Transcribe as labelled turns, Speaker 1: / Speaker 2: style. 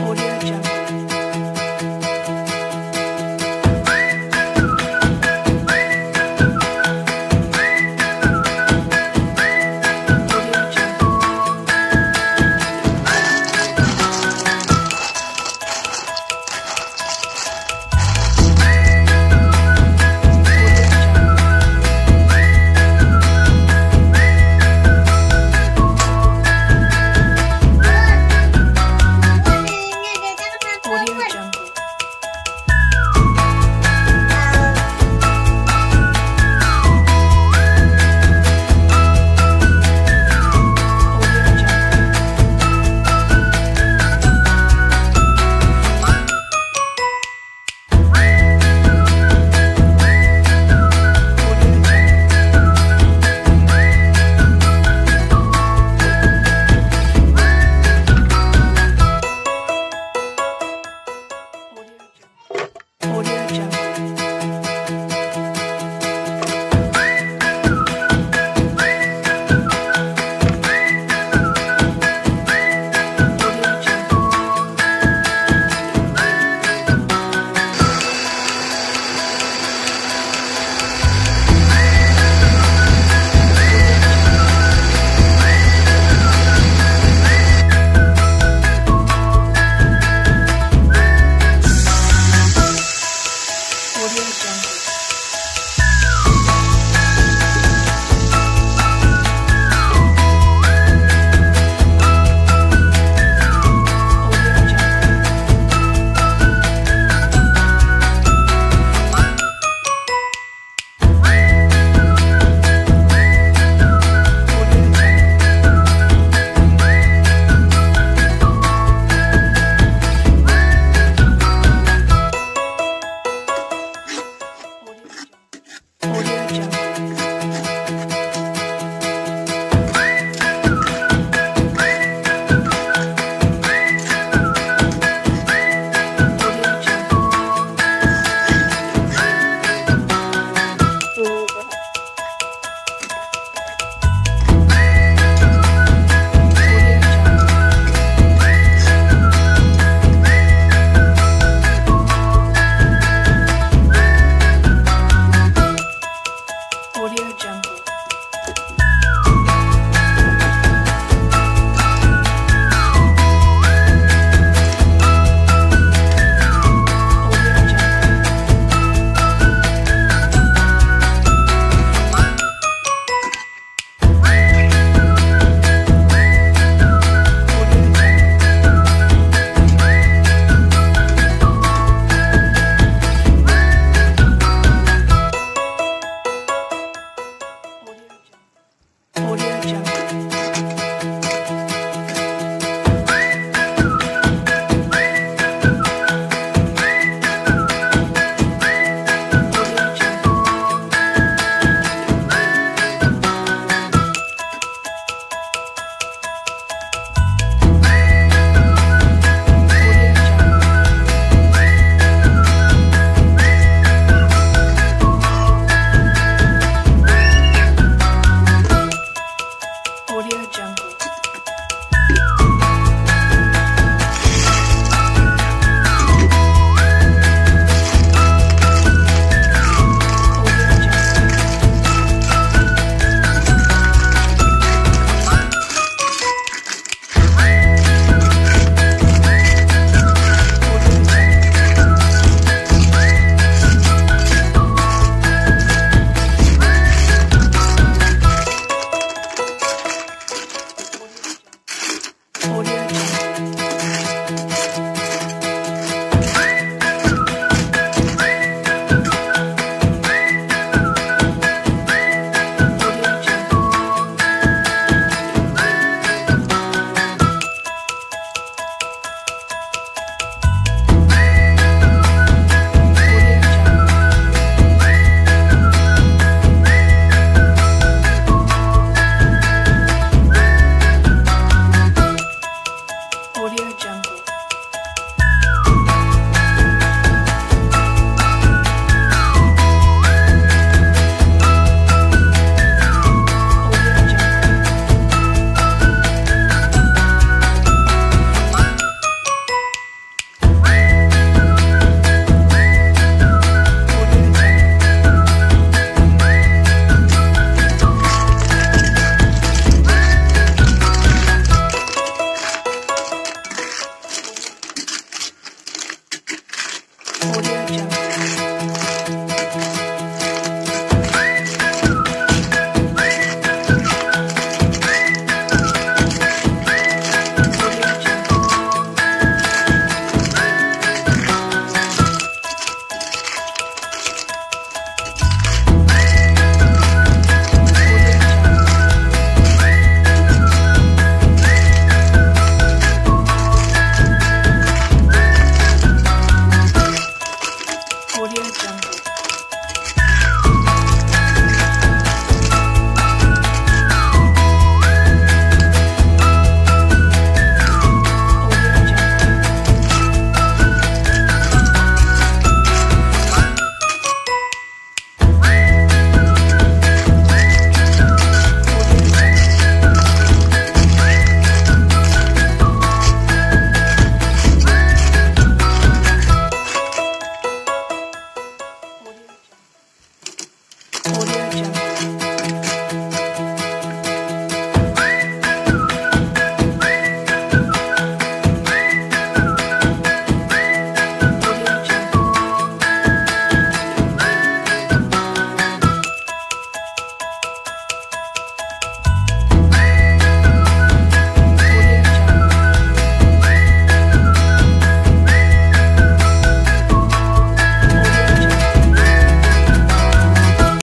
Speaker 1: Audio